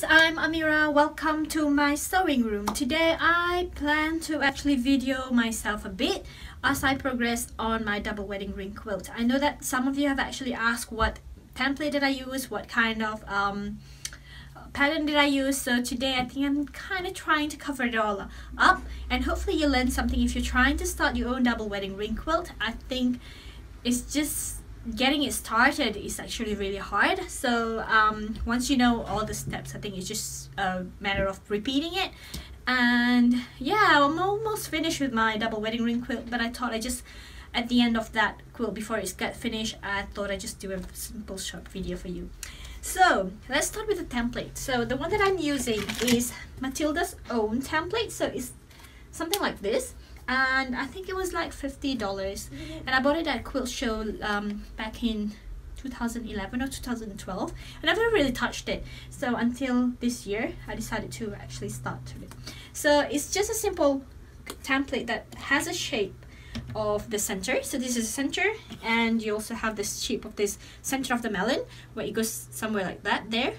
guys, I'm Amira. Welcome to my sewing room. Today I plan to actually video myself a bit as I progress on my double wedding ring quilt. I know that some of you have actually asked what template did I use, what kind of um, pattern did I use. So today I think I'm kind of trying to cover it all up and hopefully you learn something if you're trying to start your own double wedding ring quilt. I think it's just getting it started is actually really hard. So um, once you know all the steps I think it's just a matter of repeating it. And yeah I'm almost finished with my double wedding ring quilt but I thought I just at the end of that quilt before it's got finished I thought I'd just do a simple short video for you. So let's start with the template. So the one that I'm using is Matilda's own template. So it's something like this and I think it was like $50 and I bought it at Quilt Show um, back in 2011 or 2012 and I've never really touched it. So until this year I decided to actually start to it. So it's just a simple template that has a shape of the center. So this is the center and you also have this shape of this center of the melon where it goes somewhere like that there.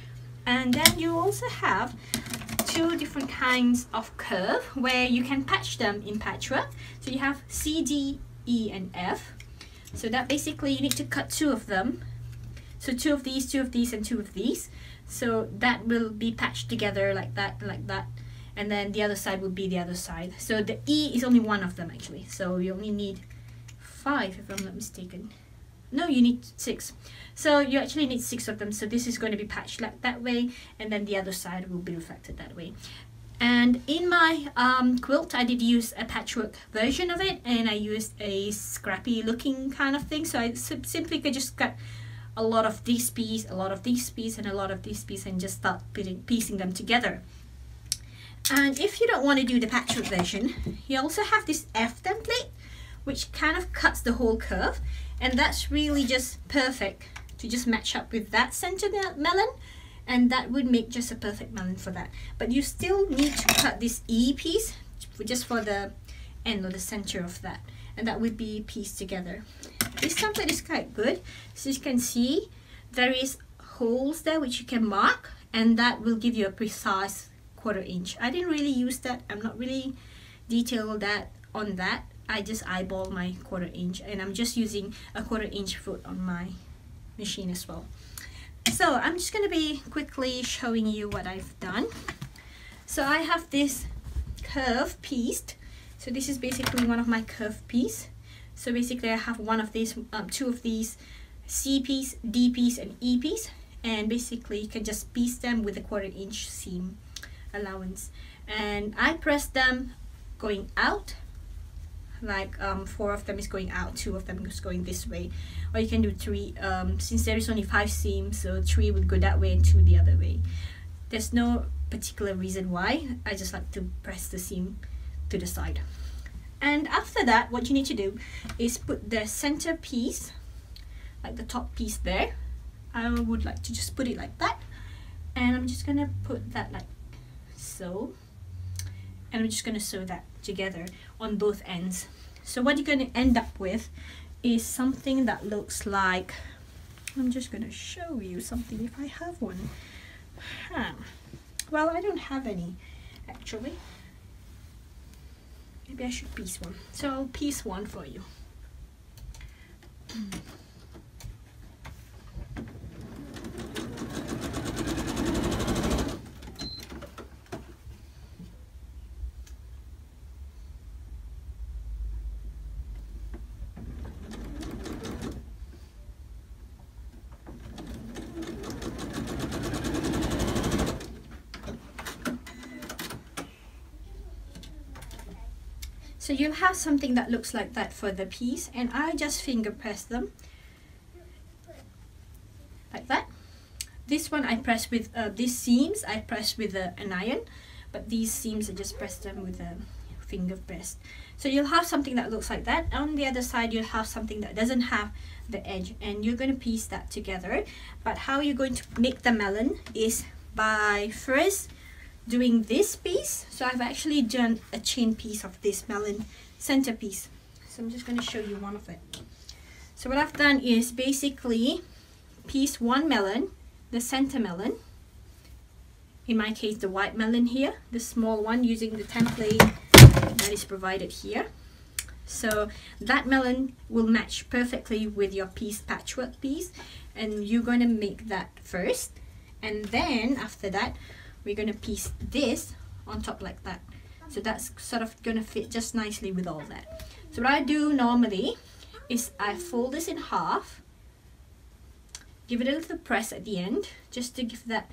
And then you also have two different kinds of curve where you can patch them in patchwork. So you have C, D, E, and F. So that basically you need to cut two of them. So two of these, two of these, and two of these. So that will be patched together like that, like that. And then the other side will be the other side. So the E is only one of them actually. So you only need five if I'm not mistaken no you need six. So you actually need six of them. So this is going to be patched like that way and then the other side will be reflected that way. And in my um, quilt I did use a patchwork version of it and I used a scrappy looking kind of thing. So I simply could just cut a lot of this piece a lot of this piece and a lot of this piece and just start piecing them together. And if you don't want to do the patchwork version you also have this F template which kind of cuts the whole curve and that's really just perfect to just match up with that center melon. And that would make just a perfect melon for that. But you still need to cut this E piece just for the end or the center of that. And that would be pieced together. This template is quite good. So you can see there is holes there which you can mark and that will give you a precise quarter inch. I didn't really use that. I'm not really detailed that on that I just eyeball my quarter inch and I'm just using a quarter inch foot on my machine as well. So I'm just going to be quickly showing you what I've done. So I have this curve piece. So this is basically one of my curve piece. So basically I have one of these, um, two of these C piece, D piece and E piece and basically you can just piece them with a quarter inch seam allowance and I press them going out like um, four of them is going out two of them is going this way. Or you can do three um, since there is only five seams so three would go that way and two the other way. There's no particular reason why I just like to press the seam to the side. And after that what you need to do is put the center piece like the top piece there. I would like to just put it like that. And I'm just gonna put that like so. And I'm just to sew that together on both ends. So what you're going to end up with is something that looks like, I'm just going to show you something if I have one. Huh. Well, I don't have any actually. Maybe I should piece one. So I'll piece one for you. Hmm. So you'll have something that looks like that for the piece and I just finger press them like that. This one I press with uh, these seams I press with uh, an iron but these seams I just press them with a finger press. So you'll have something that looks like that. On the other side you'll have something that doesn't have the edge and you're going to piece that together. But how you're going to make the melon is by first doing this piece. So I've actually done a chain piece of this melon centerpiece. So I'm just going to show you one of it. So what I've done is basically piece one melon, the center melon, in my case the white melon here the small one using the template that is provided here so that melon will match perfectly with your piece patchwork piece and you're going to make that first and then after that we're going to piece this on top like that. So that's sort of going to fit just nicely with all that. So what I do normally is I fold this in half give it a little press at the end just to give that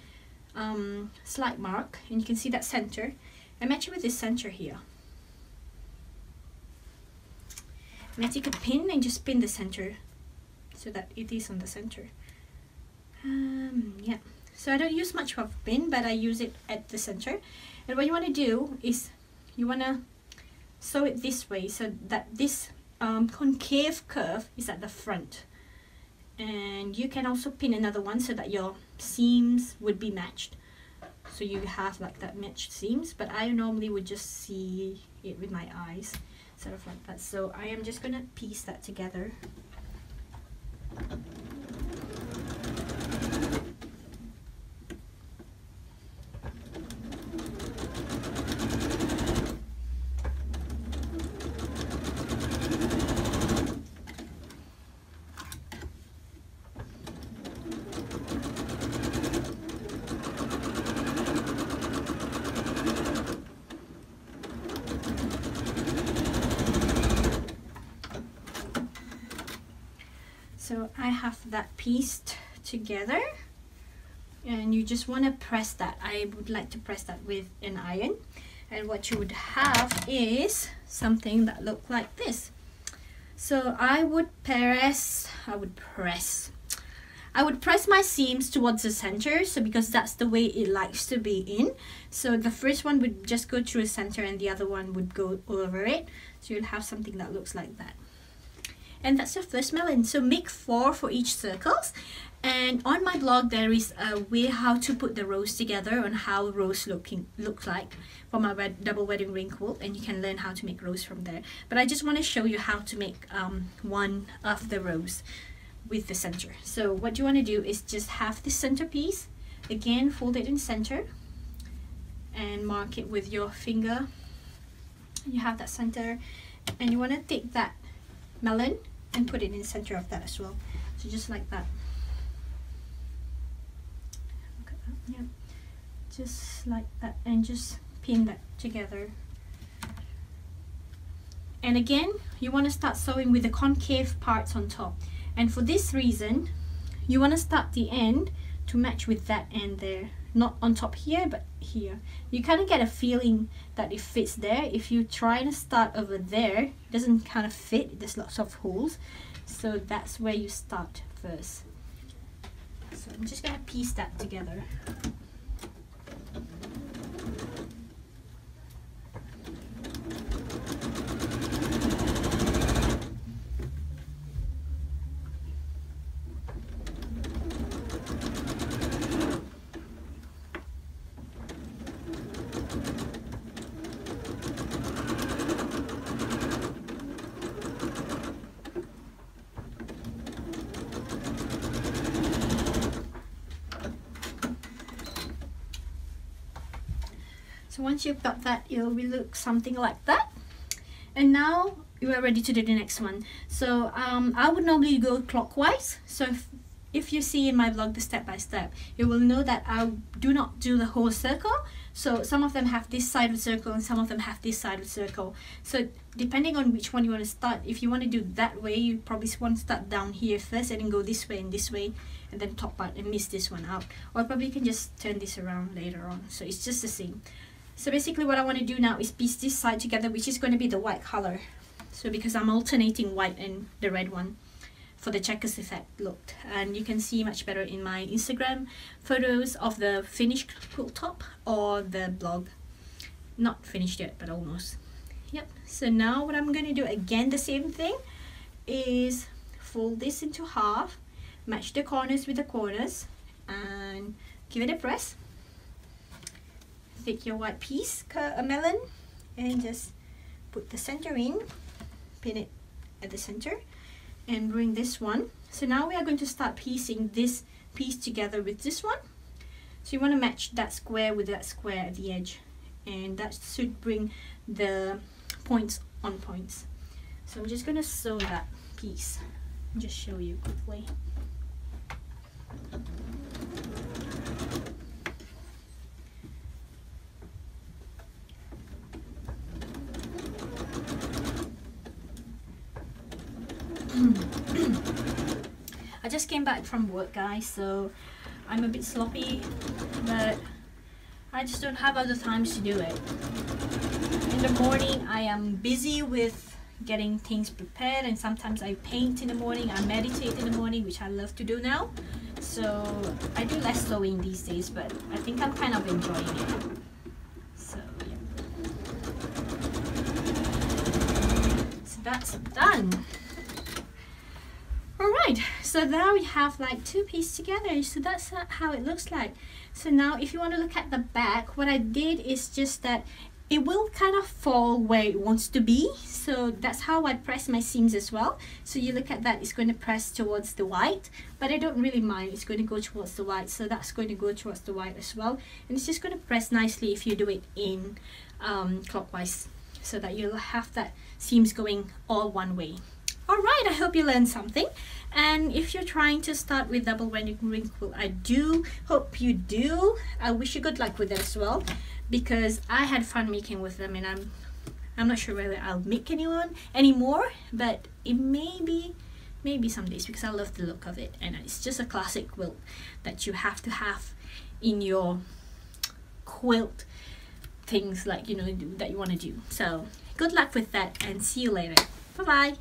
um, slight mark and you can see that center. I match it with this center here. And I take a pin and just pin the center so that it is on the center. Um, yeah so I don't use much of pin but I use it at the center. And what you want to do is you want to sew it this way so that this um, concave curve is at the front. And you can also pin another one so that your seams would be matched. So you have like that matched seams but I normally would just see it with my eyes sort of like that. So I am just gonna piece that together so I have that pieced together. And you just want to press that. I would like to press that with an iron. And what you would have is something that look like this. So I would press I would press. I would press my seams towards the center so because that's the way it likes to be in. So the first one would just go through the center and the other one would go over it. So you'll have something that looks like that and that's your first melon so make four for each circles. And on my blog there is a way how to put the rows together on how rows looking look like for my wed double wedding ring quilt and you can learn how to make rows from there. But I just want to show you how to make um, one of the rows with the center. So what you want to do is just have the center piece again fold it in center and mark it with your finger. You have that center and you want to take that melon and put it in the center of that as well. So just like that. Yeah. Just like that and just pin that together. And again you want to start sewing with the concave parts on top. And for this reason you want to start the end to match with that end there not on top here but here. You kind of get a feeling that it fits there. If you try to start over there it doesn't kind of fit. There's lots of holes. So that's where you start first. So I'm just gonna piece that together So once you've got that, it will look something like that. And now you are ready to do the next one. So um, I would normally go clockwise. So if, if you see in my blog the step by step, you will know that I do not do the whole circle. So some of them have this side of the circle and some of them have this side of the circle. So depending on which one you want to start, if you want to do that way, you probably want to start down here first and then go this way and this way and then top part and miss this one out. Or probably you can just turn this around later on. So it's just the same. So basically what I want to do now is piece this side together, which is going to be the white color. So because I'm alternating white and the red one for the checkers effect look. And you can see much better in my Instagram photos of the finished quilt top or the blog. Not finished yet, but almost. Yep, so now what I'm going to do, again the same thing, is fold this into half, match the corners with the corners, and give it a press take your white piece, a melon, and just put the center in, pin it at the center, and bring this one. So now we are going to start piecing this piece together with this one. so you want to match that square with that square at the edge and that should bring the points on points so I'm just going to sew that piece just show you quickly I just came back from work guys so I'm a bit sloppy but I just don't have other times to do it. In the morning I am busy with getting things prepared and sometimes I paint in the morning, I meditate in the morning which I love to do now. So I do less sewing these days but I think I'm kind of enjoying it. So yeah. So that's done. So now we have like two pieces together. So that's how it looks like. So now if you want to look at the back, what I did is just that it will kind of fall where it wants to be. So that's how I press my seams as well. So you look at that, it's going to press towards the white, but I don't really mind. It's going to go towards the white. So that's going to go towards the white as well. And it's just going to press nicely if you do it in um, clockwise so that you'll have that seams going all one way. Alright, I hope you learned something. And if you're trying to start with double wedding ring quilt, I do hope you do. I wish you good luck with it as well because I had fun making with them and I'm I'm not sure whether I'll make anyone anymore, but it may be maybe some days because I love the look of it and it's just a classic quilt that you have to have in your quilt things like you know that you want to do so good luck with that and see you later bye bye